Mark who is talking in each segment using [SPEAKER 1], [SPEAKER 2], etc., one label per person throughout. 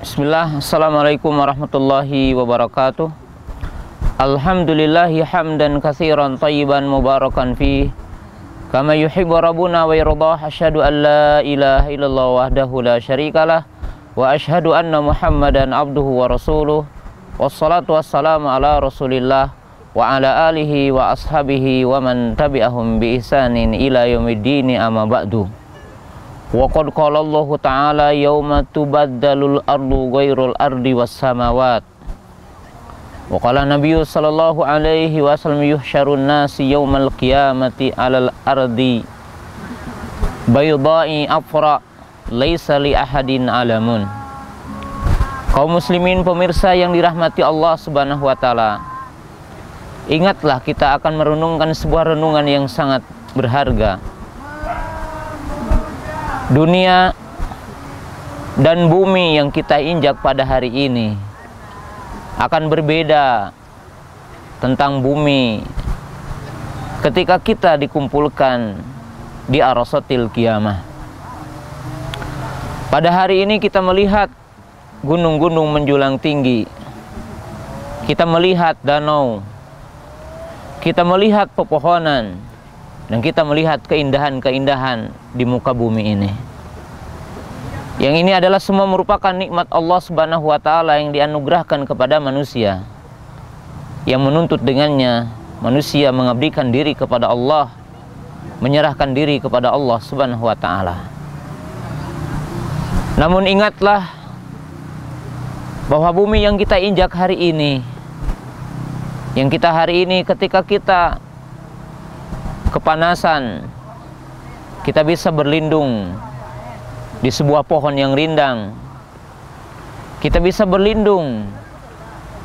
[SPEAKER 1] Bismillah, Assalamualaikum warahmatullahi wabarakatuh. Alhamdulillahi hamdan kathiran tayyiban mubarakan fi Kama yuhibbu rabbuna wa yirdah Asyhadu an la ilaha illallah wahdahu la syarikalah Wa asyhadu anna muhammadan abduhu wa rasuluh. Wassalatu wassalamu ala rasulillah Wa ala alihi wa ashabihi wa man tabi'ahum bi ihsanin ila yaumiddini amma ba'du Wa qad qala Ta'ala yauma tubaddalul ardu ardi was samawat. Wa qala alaihi wasallam yuhsyarun nasi yaumal qiyamati 'alal ardi bayda'i afra laisa ahadin alamun. Kaum muslimin pemirsa yang dirahmati Allah Subhanahu wa taala. Ingatlah kita akan merenungkan sebuah renungan yang sangat berharga dunia dan bumi yang kita injak pada hari ini akan berbeda tentang bumi ketika kita dikumpulkan di arasatil kiamah. Pada hari ini kita melihat gunung-gunung menjulang tinggi. Kita melihat danau. Kita melihat pepohonan dan kita melihat keindahan-keindahan di muka bumi ini. Yang ini adalah semua merupakan nikmat Allah Subhanahu wa taala yang dianugerahkan kepada manusia. Yang menuntut dengannya manusia mengabdikan diri kepada Allah, menyerahkan diri kepada Allah Subhanahu wa taala. Namun ingatlah bahwa bumi yang kita injak hari ini yang kita hari ini ketika kita kepanasan, kita bisa berlindung di sebuah pohon yang rindang. Kita bisa berlindung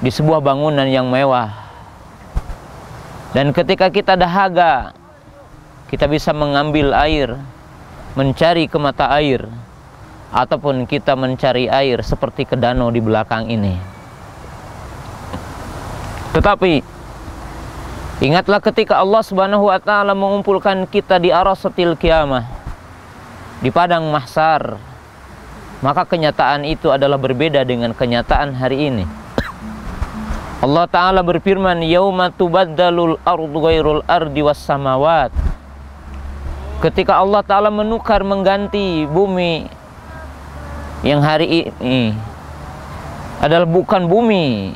[SPEAKER 1] di sebuah bangunan yang mewah. Dan ketika kita dahaga, kita bisa mengambil air, mencari ke mata air, ataupun kita mencari air seperti ke danau di belakang ini. Tetapi Ingatlah ketika Allah Subhanahu wa taala mengumpulkan kita di arasatil kiamah di padang mahsar maka kenyataan itu adalah berbeda dengan kenyataan hari ini. Allah taala berfirman yauma tubaddalul ardu ghairul ardi was samawat. Ketika Allah taala menukar mengganti bumi yang hari ini adalah bukan bumi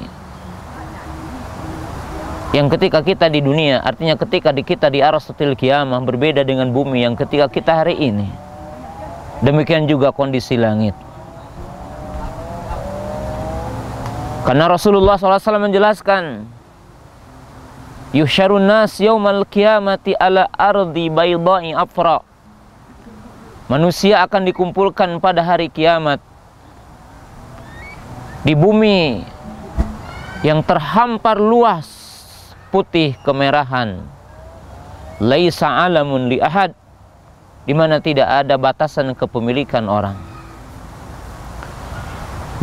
[SPEAKER 1] yang ketika kita di dunia artinya ketika di kita di arasatil kiamah berbeda dengan bumi yang ketika kita hari ini. Demikian juga kondisi langit. Karena Rasulullah SAW menjelaskan yusyarun nas yaumal kiamati ala ardi baydai afra. Manusia akan dikumpulkan pada hari kiamat di bumi yang terhampar luas putih kemerahan. Laisa alamun li ahad di mana tidak ada batasan kepemilikan orang.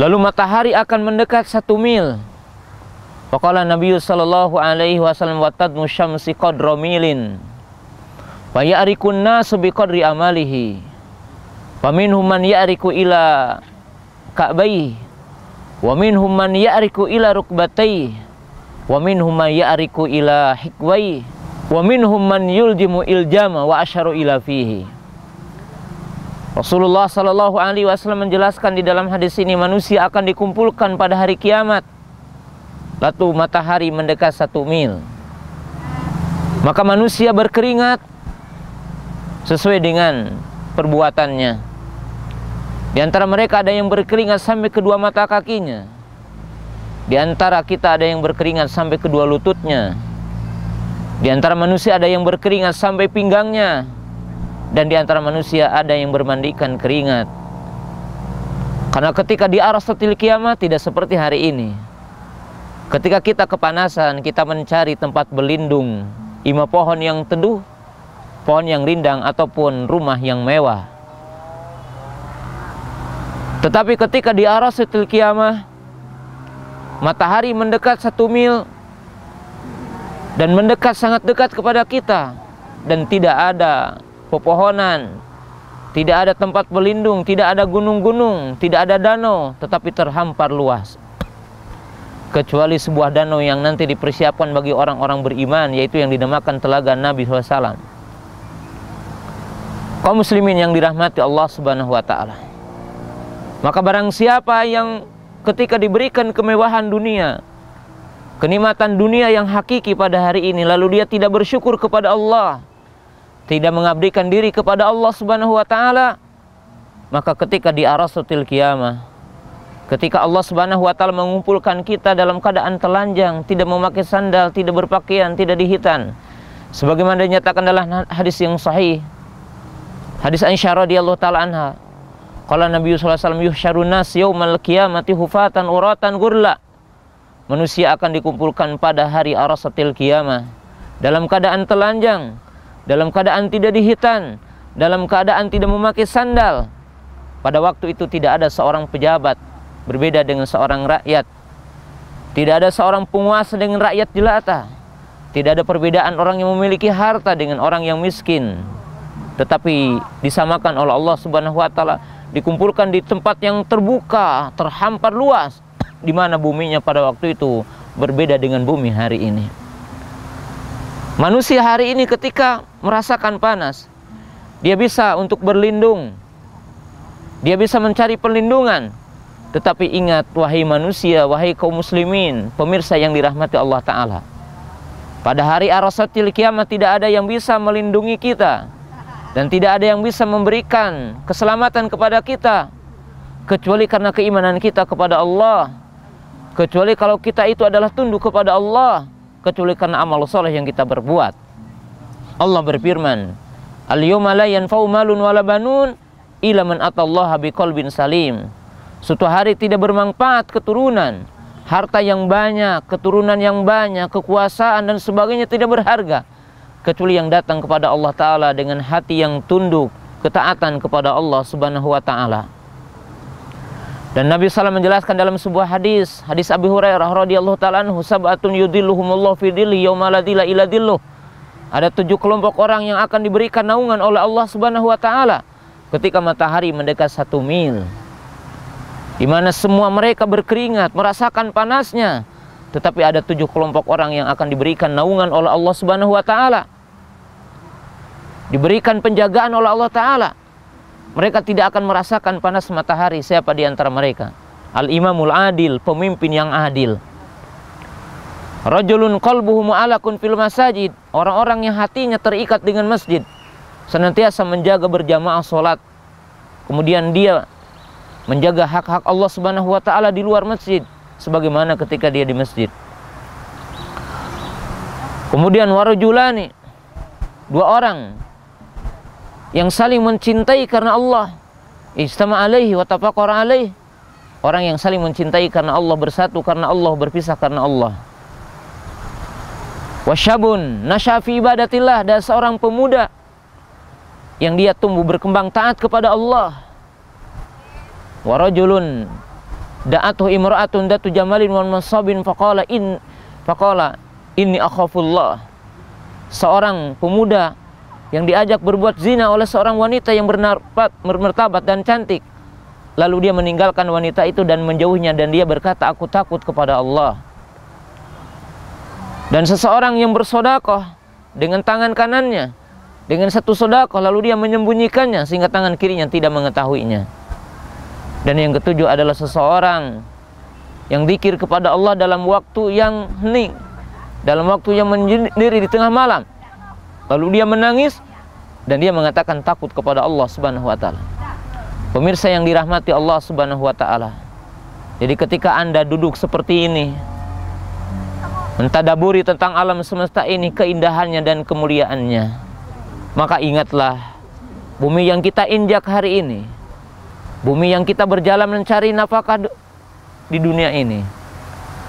[SPEAKER 1] Lalu matahari akan mendekat satu mil. Faqala Nabi sallallahu alaihi wasallam wa tadmu syamsi qadra milin wa ya'rikun nasu bi qadri amalihi wa minhum man ya'riku ila ka'bayhi wa minhum man ya'riku ila rukbatayhi wa minhum man ya'riku ila hikwai wa minhum man yuljimu iljama wa asharu ila fihi Rasulullah Shallallahu Alaihi Wasallam menjelaskan di dalam hadis ini manusia akan dikumpulkan pada hari kiamat. Lalu matahari mendekat satu mil. Maka manusia berkeringat sesuai dengan perbuatannya. Di antara mereka ada yang berkeringat sampai kedua mata kakinya. Di antara kita ada yang berkeringat sampai kedua lututnya. Di antara manusia ada yang berkeringat sampai pinggangnya. Dan di antara manusia ada yang bermandikan keringat. Karena ketika di arah setil kiamat tidak seperti hari ini. Ketika kita kepanasan, kita mencari tempat berlindung. Ima pohon yang teduh, pohon yang rindang, ataupun rumah yang mewah. Tetapi ketika di arah setil kiamat, matahari mendekat satu mil dan mendekat sangat dekat kepada kita dan tidak ada pepohonan, Tidak ada tempat berlindung, tidak ada gunung-gunung, tidak ada danau, tetapi terhampar luas. Kecuali sebuah danau yang nanti dipersiapkan bagi orang-orang beriman, yaitu yang dinamakan Telaga Nabi SAW. Kaum muslimin yang dirahmati Allah Subhanahu wa taala. Maka barang siapa yang ketika diberikan kemewahan dunia, kenikmatan dunia yang hakiki pada hari ini lalu dia tidak bersyukur kepada Allah, tidak mengabdikan diri kepada Allah Subhanahu wa taala, maka ketika di arasatil kiamah, ketika Allah Subhanahu wa taala mengumpulkan kita dalam keadaan telanjang, tidak memakai sandal, tidak berpakaian, tidak dihitan, sebagaimana dinyatakan dalam hadis yang sahih, hadis Aisyah radhiyallahu taala anha, Qala Nabi sallallahu alaihi wasallam yuhsyarun nas hufatan uratan gurla. Manusia akan dikumpulkan pada hari arasatil kiamah dalam keadaan telanjang, dalam keadaan tidak dihitan, dalam keadaan tidak memakai sandal. Pada waktu itu tidak ada seorang pejabat berbeda dengan seorang rakyat. Tidak ada seorang penguasa dengan rakyat jelata. Tidak ada perbedaan orang yang memiliki harta dengan orang yang miskin. Tetapi disamakan oleh Allah Subhanahu wa taala dikumpulkan di tempat yang terbuka, terhampar luas, di mana buminya pada waktu itu berbeda dengan bumi hari ini. Manusia hari ini ketika merasakan panas, dia bisa untuk berlindung, dia bisa mencari perlindungan. Tetapi ingat, wahai manusia, wahai kaum muslimin, pemirsa yang dirahmati Allah Ta'ala. Pada hari arasatil kiamat tidak ada yang bisa melindungi kita dan tidak ada yang bisa memberikan keselamatan kepada kita kecuali karena keimanan kita kepada Allah. Kecuali kalau kita itu adalah tunduk kepada Allah kecuali karena amal soleh yang kita berbuat. Allah berfirman al-yawma la yanfa'u malun wala banun ila man atallaha biqalbin salim. Suatu hari tidak bermanfaat keturunan harta yang banyak keturunan yang banyak kekuasaan dan sebagainya tidak berharga kecuali yang datang kepada Allah Ta'ala dengan hati yang tunduk, ketaatan kepada Allah Subhanahu wa Ta'ala. Dan Nabi SAW menjelaskan dalam sebuah hadis, hadis Abi Hurairah radhiyallahu taala anhu, sab'atun yudilluhumullah fi dhilli la ila dhilluh. Ada tujuh kelompok orang yang akan diberikan naungan oleh Allah Subhanahu wa taala ketika matahari mendekat satu mil. Di mana semua mereka berkeringat, merasakan panasnya, tetapi ada tujuh kelompok orang yang akan diberikan naungan oleh Allah Subhanahu wa taala diberikan penjagaan oleh Allah Ta'ala. Mereka tidak akan merasakan panas matahari siapa di antara mereka. Al-imamul adil pemimpin yang adil. Rajulun qalbuhu mu'alakun fil masajid. Orang-orang yang hatinya terikat dengan masjid. Senantiasa menjaga berjamaah sholat kemudian dia menjaga hak-hak Allah Subhanahu wa taala di luar masjid sebagaimana ketika dia di masjid. Kemudian warujulani dua orang yang saling mencintai karena Allah. Istama alaihi wa tafaqara alaihi. Orang yang saling mencintai karena Allah bersatu karena Allah berpisah karena Allah. Wasyabun nasyafi ibadatillah. Dan seorang pemuda yang dia tumbuh berkembang taat kepada Allah. Warajulun da'atuh imra'atun datu jamalin wa masabin faqala in faqala inni akhafullah. Seorang pemuda yang diajak berbuat zina oleh seorang wanita yang bermartabat dan cantik. Lalu dia meninggalkan wanita itu dan menjauhnya dan dia berkata, aku takut kepada Allah. Dan seseorang yang bersodakoh dengan tangan kanannya, dengan satu sodakoh, lalu dia menyembunyikannya sehingga tangan kirinya tidak mengetahuinya. Dan yang ketujuh adalah seseorang yang dikir kepada Allah dalam waktu yang hening, dalam waktu yang menyendiri di tengah malam Lalu dia menangis dan dia mengatakan takut kepada Allah Subhanahu wa taala. Pemirsa yang dirahmati Allah Subhanahu wa taala. Jadi ketika Anda duduk seperti ini mentadaburi tentang alam semesta ini, keindahannya dan kemuliaannya, maka ingatlah bumi yang kita injak hari ini, bumi yang kita berjalan mencari nafkah di dunia ini,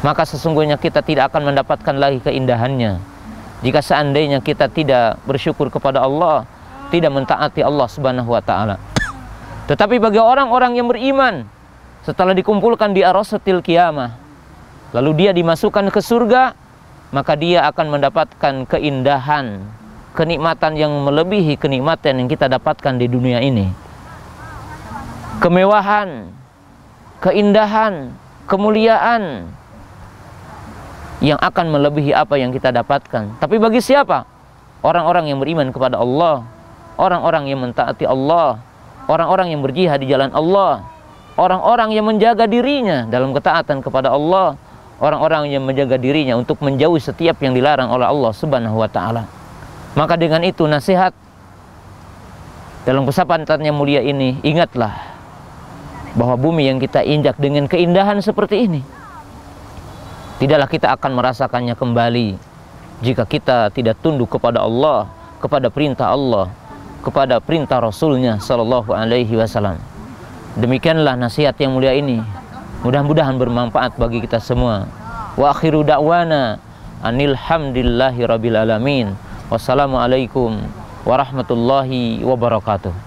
[SPEAKER 1] maka sesungguhnya kita tidak akan mendapatkan lagi keindahannya jika seandainya kita tidak bersyukur kepada Allah, tidak mentaati Allah Subhanahu wa taala. Tetapi bagi orang-orang yang beriman setelah dikumpulkan di arasatil kiamah, lalu dia dimasukkan ke surga, maka dia akan mendapatkan keindahan, kenikmatan yang melebihi kenikmatan yang kita dapatkan di dunia ini. kemewahan, keindahan, kemuliaan yang akan melebihi apa yang kita dapatkan. Tapi bagi siapa? Orang-orang yang beriman kepada Allah, orang-orang yang mentaati Allah, orang-orang yang berjihad di jalan Allah, orang-orang yang menjaga dirinya dalam ketaatan kepada Allah, orang-orang yang menjaga dirinya untuk menjauhi setiap yang dilarang oleh Allah Subhanahu wa taala. Maka dengan itu nasihat dalam kesempatan yang mulia ini ingatlah bahwa bumi yang kita injak dengan keindahan seperti ini tidaklah kita akan merasakannya kembali jika kita tidak tunduk kepada Allah, kepada perintah Allah, kepada perintah Rasulnya Shallallahu Alaihi Wasallam. Demikianlah nasihat yang mulia ini. Mudah-mudahan bermanfaat bagi kita semua. Wa akhiru da'wana anil hamdillahi rabbil alamin. Wassalamualaikum warahmatullahi wabarakatuh.